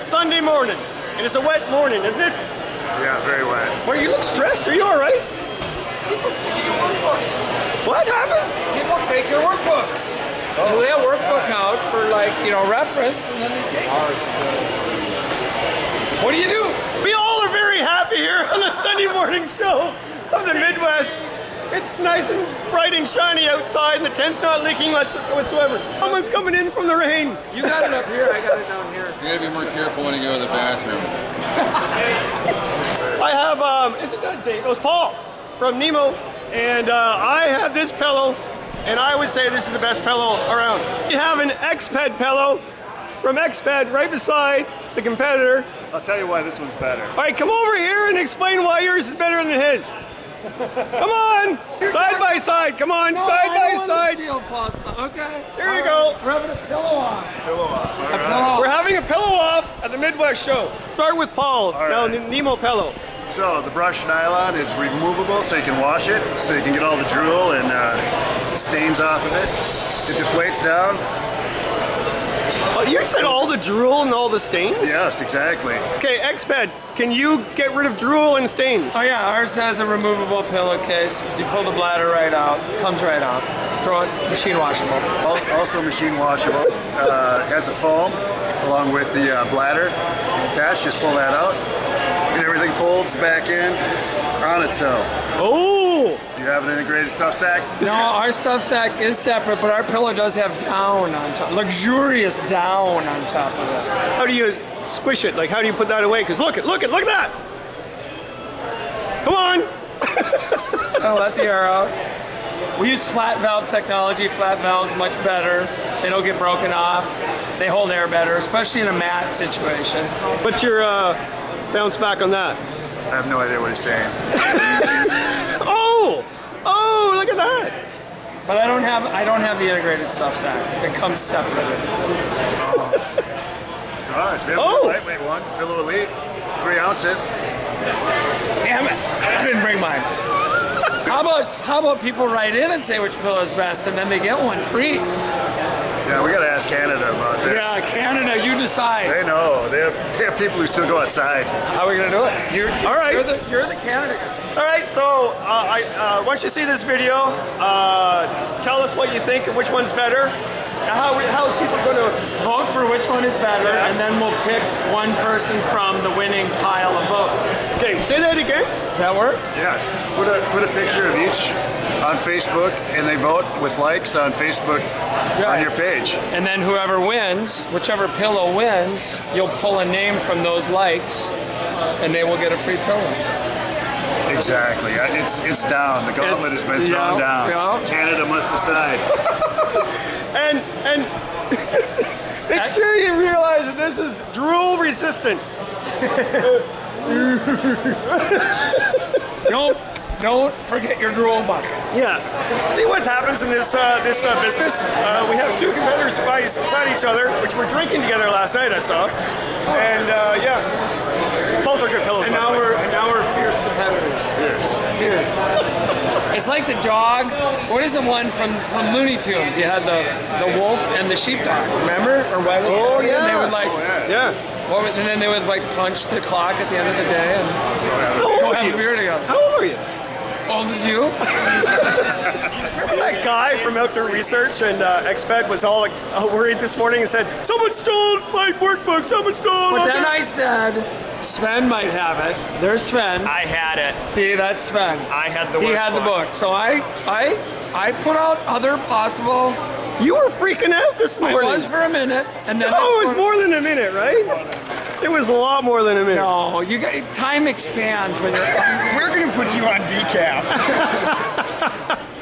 It's Sunday morning, and it's a wet morning, isn't it? Yeah, very wet. Well, you look stressed. Are you all right? People steal your workbooks. What happened? People take your workbooks. You lay a workbook out for like, you know, reference and then they take it. What do you do? We all are very happy here on the Sunday morning show of the Midwest. It's nice and bright and shiny outside, and the tent's not leaking whatso- whatsoever. Someone's coming in from the rain. You got it up here, I got it down here. You gotta be more careful when you go to the bathroom. I have, um, is it not Dave? It was Paul from Nemo, and uh, I have this pillow, and I would say this is the best pillow around. We have an Exped pillow from Exped right beside the competitor. I'll tell you why this one's better. All right, come over here and explain why yours is better than his. Come on, side by side. Come on, No, side I by don't wanna side. Steal Paul's stuff. Okay. Here you All go. We're having a pillow off. Pillow off. All A right. pillow. We're having a pillow off at the Midwest show. Start with Paul. now right. Nemo pillow. So the brush nylon is removable, so you can wash it, so you can get all the drool and uh, stains off of it. It deflates down. Oh, you said all the drool and all the stains? Yes, exactly. Okay, Exped, can you get rid of drool and stains? Oh yeah, ours has a removable pillowcase. You pull the bladder right out, comes right off. Throw it, machine washable. Also machine washable. Uh, has a foam along with the uh, bladder patch. Just pull that out, and everything folds back in on itself. Oh, Do you have an integrated stuff sack? No, our stuff sack is separate, but our pillow does have down on top, luxurious down on top of it. how do you squish it? Like, how do you put that away? Because look it, look it, look at that. Come on. So let the air out. We use flat valve technology. Flat valves much better. They don't get broken off. They hold air better, especially in a mat situation. What's your uh, bounce back on that? I have no idea what he's saying. Look at that. But I don't have I don't have the integrated stuff sack. It comes separate. Gosh, we have Oh. a lightweight one, Fillo Elite, three ounces. Damn it! I didn't bring mine. How about how about people write in and say which pillow is best, and then they get one free? Yeah, we gotta ask Canada about this. Yeah, Canada, you decide. They know. They have, they have people who still go outside. How are we gonna do it? You're, All right. You're the, you're the guy. All right, so uh, I, uh, once you see this video, uh, tell us what you think and which one's better. How, how is people going to Vote for which one is better, Yeah. and then we'll pick one person from the winning pile of votes. Okay, say that again. Does that work? Yes. Put a put a picture of each on Facebook, and they vote with likes on Facebook on your page. And then whoever wins, whichever pillow wins, you'll pull a name from those likes, and they will get a free pillow. Exactly. Uh, it's it's down. The gauntlet It's- has been thrown yeah, down. yeah. Canada must decide. And and make sure you realize that this is drool resistant. Don't don't forget your drool bucket. Yeah. See what happens in this uh, this uh, business? Uh, we have two competitors by beside each other, which were drinking together last night. I saw, and uh, yeah, both are good pillows. And by now we're and now we're fierce competitors. Fierce. Fierce. It's like the dog. What is the one from, from Looney Tunes? You had the the wolf and the sheepdog. Remember? Or what? Oh, yeah. And they would like. yeah. What would, and then they would like punch the clock at the end of the day and How old go have a beer together. How old are you? Old as you? Remember that guy from Outdoor Research and uh, Exped was all like, uh, worried this morning and said, "Someone stole my workbook. Someone stole." But my then I said, Sven might have it. There's Sven. I had it. See, that's Sven. I had the. He had the book. So I, I, I put out other possible. You were freaking out this I morning. was for a minute, and then Oh, it was more than a minute, right? It was a lot more than a minute. No, you got time expands when you're. We're gonna put you on decaf.